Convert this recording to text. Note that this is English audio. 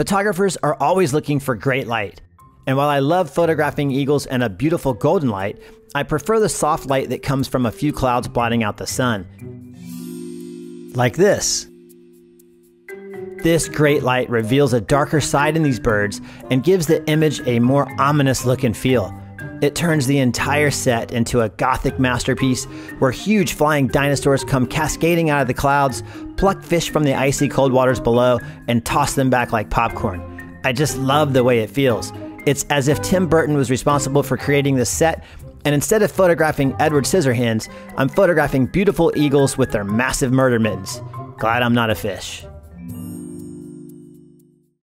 Photographers are always looking for great light. And while I love photographing eagles and a beautiful golden light, I prefer the soft light that comes from a few clouds blotting out the sun. Like this. This great light reveals a darker side in these birds and gives the image a more ominous look and feel. It turns the entire set into a gothic masterpiece where huge flying dinosaurs come cascading out of the clouds, pluck fish from the icy cold waters below, and toss them back like popcorn. I just love the way it feels. It's as if Tim Burton was responsible for creating the set, and instead of photographing Edward Scissorhands, I'm photographing beautiful eagles with their massive murder mittens. Glad I'm not a fish.